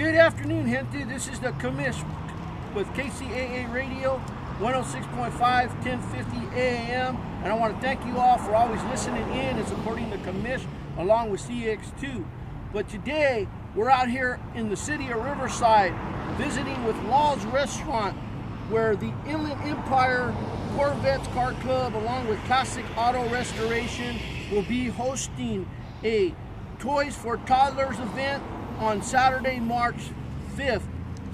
Good afternoon, gente. This is the commish with KCAA Radio 106.5, 1050 AM. And I want to thank you all for always listening in and supporting the commish along with CX2. But today, we're out here in the city of Riverside visiting with Law's Restaurant, where the Inland Empire Corvettes Car Club, along with Classic Auto Restoration, will be hosting a Toys for Toddlers event on Saturday, March 5th.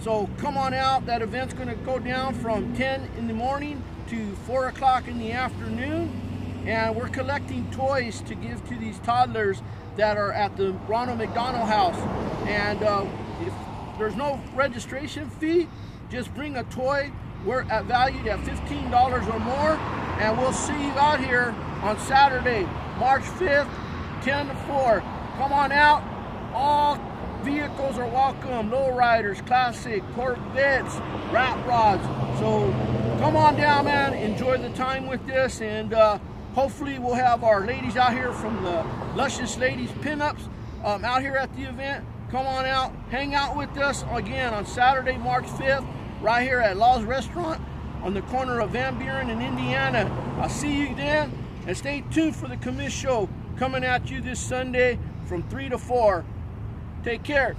So come on out. That event's going to go down from 10 in the morning to 4 o'clock in the afternoon. And we're collecting toys to give to these toddlers that are at the Ronald McDonald House. And uh, if there's no registration fee, just bring a toy. We're at valued at $15 or more. And we'll see you out here on Saturday, March 5th, 10 to 4. Come on out. All vehicles are welcome. Lowriders, classic, Corvettes, rat rods. So come on down, man. Enjoy the time with this. And uh, hopefully we'll have our ladies out here from the Luscious Ladies Pinups um, out here at the event. Come on out. Hang out with us again on Saturday, March 5th, right here at Law's Restaurant on the corner of Van Buren and Indiana. I'll see you then. And stay tuned for the commish show coming at you this Sunday from 3 to 4. Take care.